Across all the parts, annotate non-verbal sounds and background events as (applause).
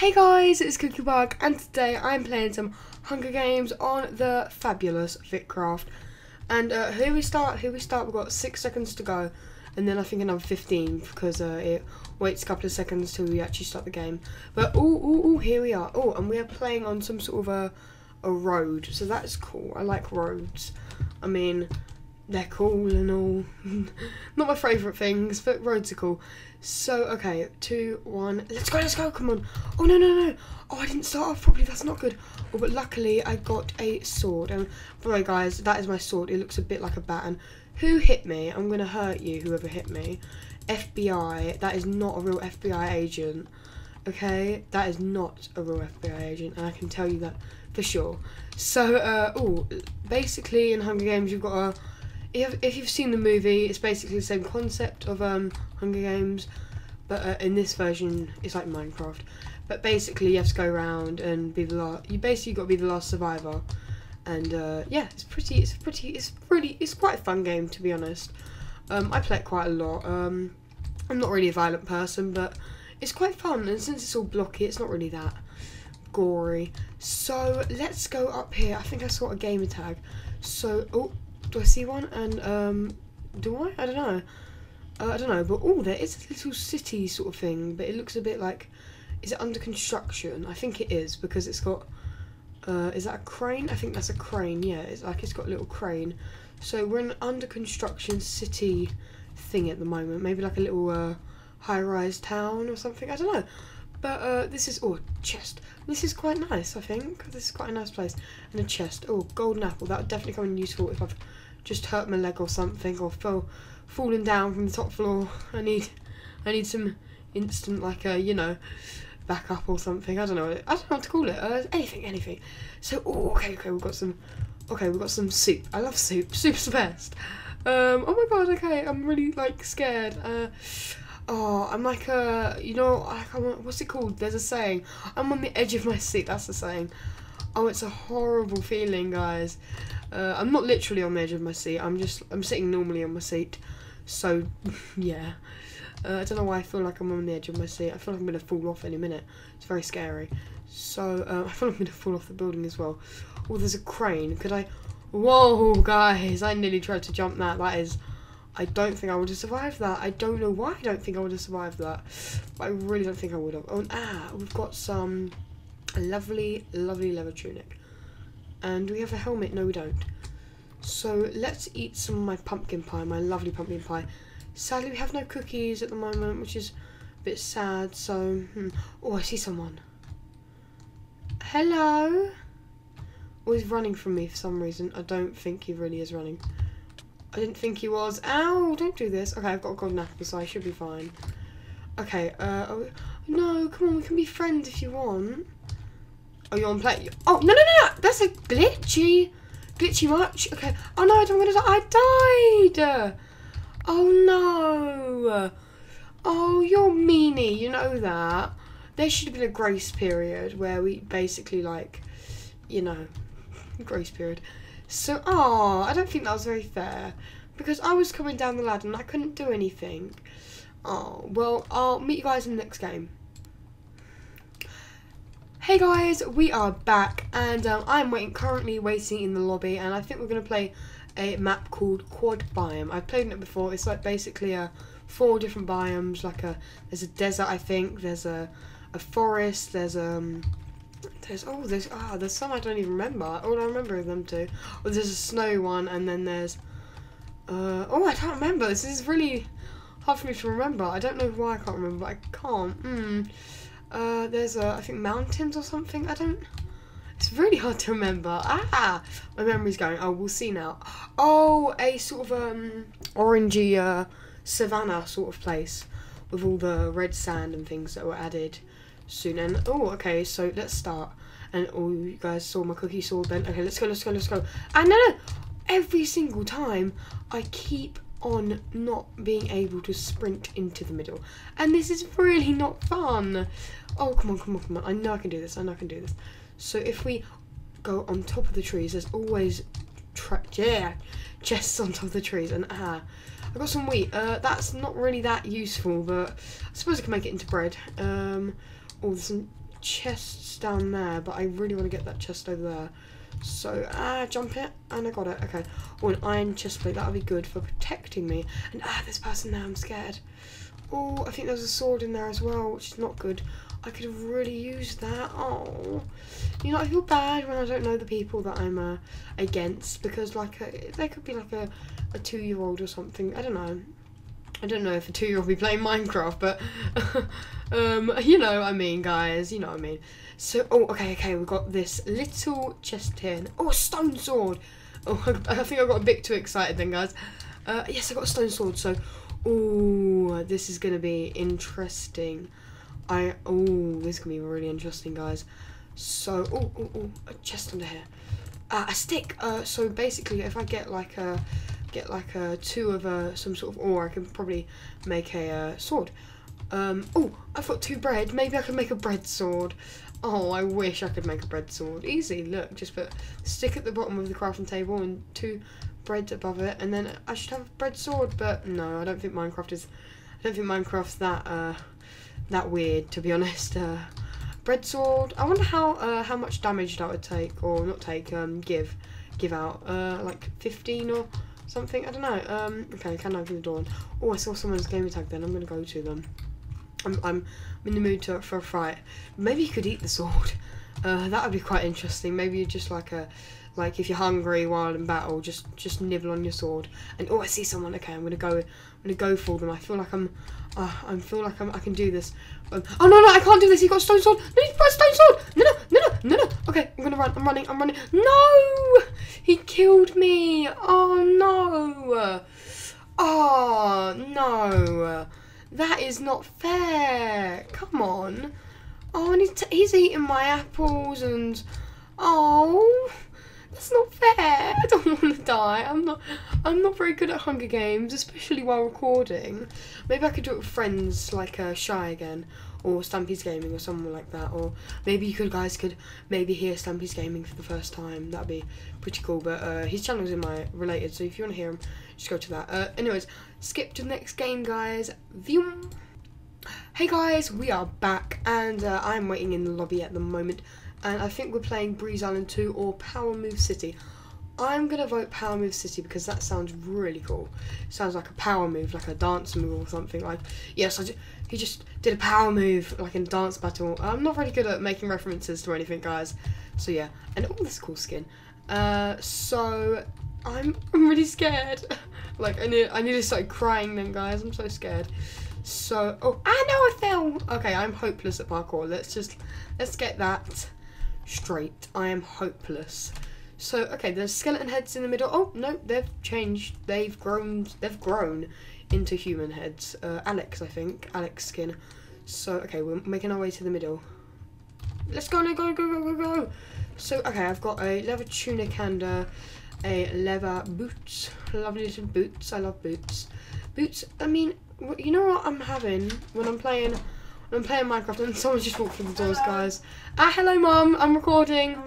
Hey guys, it's Cookie Pug, and today I'm playing some Hunger Games on the fabulous Vitcraft. And uh, here we start. Here we start. We've got six seconds to go, and then I think another 15 because uh, it waits a couple of seconds till we actually start the game. But oh, oh, oh, here we are. Oh, and we are playing on some sort of a a road, so that's cool. I like roads. I mean, they're cool and all. (laughs) Not my favourite things, but roads are cool. So, okay, two, one, let's go, let's go, come on. Oh, no, no, no. Oh, I didn't start off properly, that's not good. Oh, but luckily I got a sword. And, by the way, guys, that is my sword. It looks a bit like a baton. Who hit me? I'm going to hurt you, whoever hit me. FBI, that is not a real FBI agent. Okay, that is not a real FBI agent, and I can tell you that for sure. So, uh, oh, basically in Hunger Games you've got a if, if you've seen the movie, it's basically the same concept of um, Hunger Games, but uh, in this version, it's like Minecraft. But basically, you have to go around and be the last. You basically got to be the last survivor, and uh, yeah, it's pretty. It's pretty. It's really. It's quite a fun game to be honest. Um, I play it quite a lot. Um, I'm not really a violent person, but it's quite fun. And since it's all blocky, it's not really that gory. So let's go up here. I think I saw a gamer tag. So oh, do I see one? And um, do I? I don't know. Uh, I don't know, but oh, there is a little city sort of thing, but it looks a bit like. Is it under construction? I think it is because it's got. Uh, is that a crane? I think that's a crane. Yeah, it's like it's got a little crane. So we're in an under construction city thing at the moment. Maybe like a little uh, high-rise town or something. I don't know. But uh, this is oh chest. This is quite nice. I think this is quite a nice place. And a chest. Oh, golden apple. That would definitely come in useful if I've just hurt my leg or something or fell falling down from the top floor. I need I need some instant like a you know backup or something. I don't know. I don't know what to call it. Uh, anything, anything. So oh okay okay we've got some okay we've got some soup. I love soup. (laughs) Soup's the best. Um, oh my god. Okay, I'm really like scared. Uh, oh, I'm like a you know what's it called? There's a saying. I'm on the edge of my seat. That's the saying. Oh, it's a horrible feeling, guys. Uh, I'm not literally on the edge of my seat. I'm just I'm sitting normally on my seat. So (laughs) yeah, uh, I don't know why I feel like I'm on the edge of my seat. I feel like I'm gonna fall off any minute. It's very scary. So uh, (laughs) I feel like I'm gonna fall off the building as well. Oh, there's a crane. Could I? Whoa, guys! I nearly tried to jump that. That is. I don't think I would have survived that. I don't know why I don't think I would have survived that. But I really don't think I would have. Oh, ah, we've got some lovely, lovely leather tunic. And we have a helmet? No, we don't. So let's eat some of my pumpkin pie, my lovely pumpkin pie. Sadly, we have no cookies at the moment, which is a bit sad. So, hmm. oh, I see someone. Hello? Oh, he's running from me for some reason. I don't think he really is running. I didn't think he was. Ow, don't do this. Okay, I've got a golden apple, so I should be fine. Okay, uh, no, come on, we can be friends if you want. Oh, you're on play. Oh, no, no, no, no. That's a glitchy. Glitchy much. Okay. Oh, no, I don't want to die. I died. Oh, no. Oh, you're meanie. You know that. There should have been a grace period where we basically, like, you know, (laughs) grace period. So, oh, I don't think that was very fair. Because I was coming down the ladder and I couldn't do anything. Oh, well, I'll meet you guys in the next game. Hey guys, we are back and um, I'm waiting, currently waiting in the lobby and I think we're going to play a map called Quad Biome. I've played it before, it's like basically a four different biomes, like a, there's a desert I think, there's a, a forest, there's um, there's, oh there's, ah, oh, there's some I don't even remember, all I remember them two. Oh, there's a snow one and then there's, uh, oh I can't remember, this is really hard for me to remember, I don't know why I can't remember, but I can't, hmm. Uh, there's a, I think mountains or something. I don't. It's really hard to remember. Ah, my memory's going. Oh, we'll see now. Oh, a sort of um orangey uh, savannah sort of place with all the red sand and things that were added soon. And oh, okay. So let's start. And oh, you guys saw my cookie sword then. Okay, let's go. Let's go. Let's go. And no, no. Every single time I keep on not being able to sprint into the middle. And this is really not fun. Oh, come on, come on, come on. I know I can do this. I know I can do this. So if we go on top of the trees, there's always, yeah, chests on top of the trees. And ah, I got some wheat. Uh, that's not really that useful, but I suppose I can make it into bread. Um, oh, there's some chests down there, but I really want to get that chest over there. So, ah, jump it, and I got it. Okay. Oh, an iron chest plate, that'll be good for protecting me. And ah, this person there, I'm scared. Oh, I think there's a sword in there as well, which is not good. I could have really used that. Oh, you know, I feel bad when I don't know the people that I'm uh, against because, like, a, they could be like a, a two-year-old or something. I don't know. I don't know if a two-year-old will be playing Minecraft, but (laughs) um, you know what I mean, guys. You know what I mean. So, oh, okay, okay, we've got this little chest here. Oh, stone sword. Oh, (laughs) I think I got a bit too excited then, guys. Uh, yes, I got a stone sword. So, oh, this is gonna be interesting. I oh, this is gonna be really interesting, guys. So, oh, oh, oh, a chest under here. Uh, a stick. Uh, so basically, if I get like a get like a two of a some sort of ore, I can probably make a uh, sword. Um, oh, I've got two bread. Maybe I can make a bread sword. Oh, I wish I could make a bread sword. Easy. Look, just put stick at the bottom of the crafting table and two bread above it, and then I should have a bread sword. But no, I don't think Minecraft is. I don't think Minecraft's that uh that weird, to be (laughs) honest. Uh, bread sword. I wonder how uh, how much damage that would take, or not take, um, give, give out. Uh, like 15 or something. I don't know. Um, okay, can I open the door? Oh, I saw someone's gamer tag. Then I'm gonna go to them. I'm I'm in the mood to, for a fight. Maybe you could eat the sword. Uh, that would be quite interesting. Maybe you're just like a like if you're hungry while in battle, just just nibble on your sword. And oh, I see someone. Okay, I'm gonna go. I'm gonna go for them. I feel like I'm. Uh, I feel like I'm, I can do this. Um, oh no no, I can't do this. He got stone sword. No, he's got stone sword. No no no no no no. Okay, I'm gonna run. I'm running. I'm running. No, he killed me. Oh no. Oh no. That is not fair. Come on. Oh, and he's, he's eating my apples and oh. That's not fair. I don't (laughs) want to die. I'm not. I'm not very good at Hunger Games, especially while recording. Maybe I could do it with friends like uh, Shy again, or Stampy's Gaming, or someone like that. Or maybe you could guys could maybe hear Stampy's Gaming for the first time. That'd be pretty cool. But uh, his channel's in my related, so if you want to hear him, just go to that. Uh, anyways, skip to the next game, guys. View. Hey guys, we are back, and uh, I'm waiting in the lobby at the moment and I think we're playing Breeze Island 2 or Power Move City. I'm going to vote Power Move City because that sounds really cool. Sounds like a power move, like a dance move or something. Like, yes, just, he just did a power move, like in dance battle. I'm not really good at making references to anything, guys. So, yeah. And, all this cool skin. Uh, so, I'm, (laughs) I'm really scared. (laughs) like, I need, I need to start crying then, guys. I'm so scared. So, oh, I know I fell. Okay, I'm hopeless at parkour. Let's just, let's get that straight. I am hopeless. So, okay, there's skeleton heads in the middle. Oh, no, they've changed. They've grown, they've grown into human heads. Uh, Alex, I think. Alex skin. So, okay, we're making our way to the middle. Let's go, no, go, go, go, go, go. So, okay, I've got a leather tunic and a leather boots. Lovely little boots. I love boots. Boots, I mean, you know what I'm having when I'm playing I'm playing Minecraft and someone just walked through the doors, hello. guys. Ah, hello, mum. I'm recording. Oh,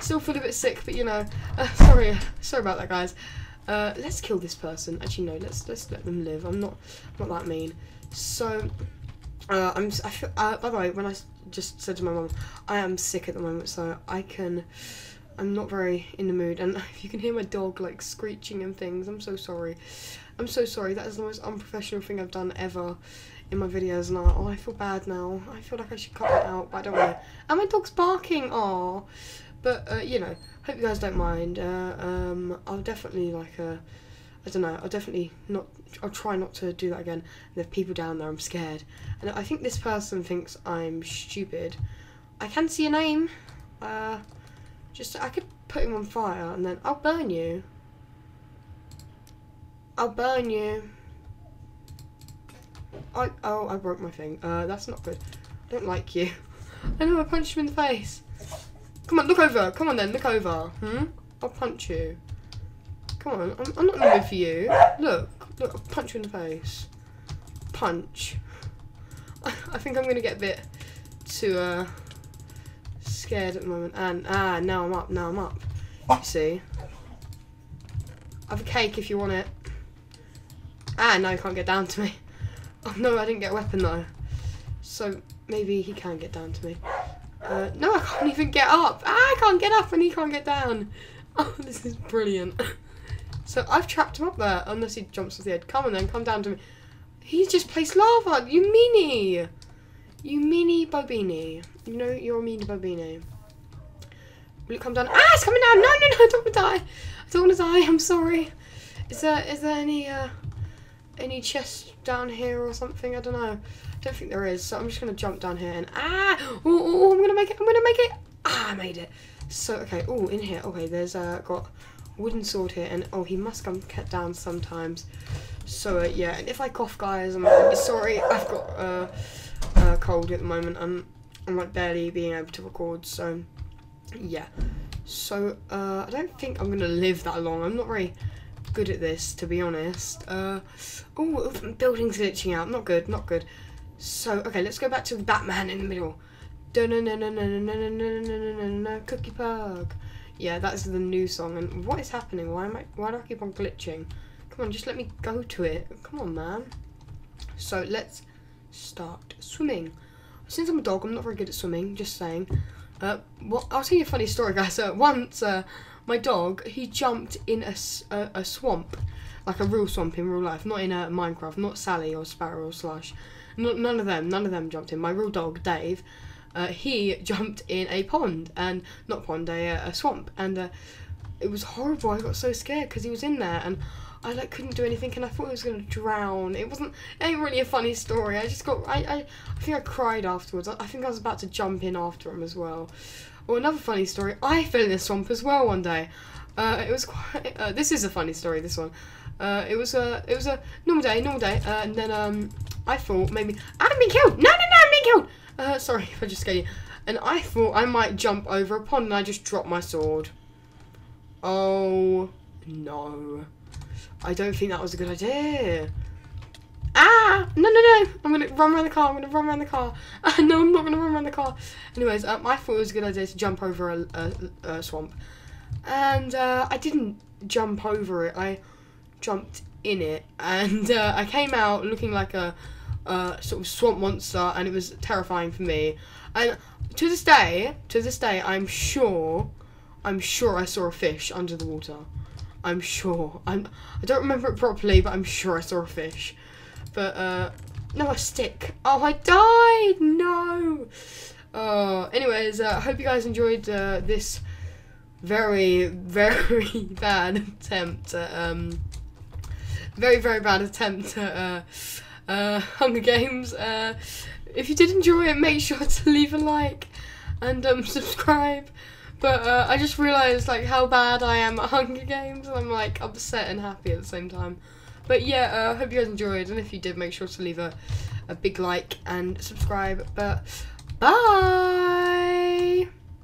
Still feel a bit sick, but you know. Uh, (laughs) sorry, sorry about that, guys. Uh, let's kill this person. Actually, no. Let's let's let them live. I'm not I'm not that mean. So, uh, I'm. I feel. Uh, by the way, when I just said to my mum, I am sick at the moment, so I can. I'm not very in the mood, and (laughs) if you can hear my dog like screeching and things, I'm so sorry. I'm so sorry. That is the most unprofessional thing I've done ever in my videos and oh, I feel bad now. I feel like I should cut that out, but I don't want to. And my dog's barking, oh. But, uh, you know, hope you guys don't mind. Uh, um, I'll definitely, like, uh, I don't know, I'll definitely not, I'll try not to do that again. And there's people down there, I'm scared. And I think this person thinks I'm stupid. I can see a name. Uh, just, I could put him on fire and then I'll burn you. I'll burn you. I oh I broke my thing. Uh, that's not good. I don't like you. (laughs) I know I punched him in the face. Come on, look over. Come on then, look over. Hmm. I'll punch you. Come on, I'm, I'm not mood for you. Look, look, I'll punch you in the face. Punch. (laughs) I think I'm gonna get a bit too uh scared at the moment. And ah, now I'm up. Now I'm up. You see. I have a cake if you want it. Ah, no, you can't get down to me. Oh no, I didn't get a weapon though. So maybe he can get down to me. Uh, no, I can't even get up. Ah, I can't get up and he can't get down. (laughs) Oh, this is brilliant. (laughs) So I've trapped him up there, unless he jumps off the edge. Come on then, come down to me. He's just placed lava. You meanie. You meanie bobini. You know, you're a meanie bobini. Will it come down? Ah, it's coming down. No, no, no, I don't want to die. I don't want to die. I'm sorry. Is there, is there any, uh, any chest down here or something? I don't know. I don't think there is. So I'm just going to jump down here and, ah, oh, I'm going to make it. I'm going to make it. Ah, I made it. So, okay, oh, in here, okay, there's uh, got wooden sword here, and oh, he must come cut down sometimes. So, uh, yeah, and if I cough, guys, I'm really sorry, I've got uh, a cold at the moment, I'm, I'm like barely being able to record, so, yeah. So, uh, I don't think I'm gonna live that long, I'm not very good at this, to be honest. Uh, oh, building's glitching out, not good, not good. So, okay, let's go back to Batman in the middle. Cookie Pug. Yeah, that's the new song. And what is happening? Why am I? Why do I keep on glitching? Come on, just let me go to it. Come on, man. So let's start swimming. Since I'm a dog, I'm not very good at swimming. Just saying. Uh, well, I'll tell you a funny story, guys. Uh, once, uh, my dog he jumped in a, a, a swamp, like a real swamp in real life, not in a Minecraft, not Sally or Sparrow or Slush. none of them. None of them jumped in. My real dog, Dave uh, he (laughs) jumped in a pond and not pond, a, a swamp, and uh, it was horrible. I got so scared because he was in there and. I like couldn't do anything and I thought he was gonna drown. It wasn't it ain't really a funny story. I just got I, I, I think I cried afterwards. I, I think I was about to jump in after him as well. Or another funny story, I fell in a swamp as well one day. Uh, it was (laughs) quite. Uh, this is a funny story. This one. Uh, it was a it was a normal day, normal day, uh, and then um, I thought maybe I'm being killed. No, no, no, I'm being killed. Uh, sorry (laughs) if I just scared you. And I thought I might jump over a pond and I just dropped my sword. Oh, no. I don't think that was a good idea. Ah! (laughs) No, no, no! I'm gonna run around the car. I'm gonna run around the car. Uh, (laughs) no, I'm not gonna run around the car. Anyways, um, I thought it was a good idea to jump over a, a, a swamp. And uh, I didn't jump over it. I jumped in it. (laughs) And uh, I came out looking like a uh, sort of swamp monster, and it was terrifying for me. And to this day, to this day, I'm sure, I'm sure I saw a fish under the water. I'm sure. I'm. I don't remember it properly, but I'm sure I saw a fish. But uh, no, a stick. Oh, I died. No. Uh, anyways, I uh, hope you guys enjoyed uh, this very, very (laughs) bad attempt. At, um, very, very bad attempt at. Uh, uh, Hunger Games. Uh, if you did enjoy it, make sure to leave a like and um, subscribe. But uh, I just realised like how bad I am at Hunger Games, and I'm like upset and happy at the same time. But yeah, I uh, hope you guys enjoyed, and if you did, make sure to leave a, a big like and subscribe. But bye.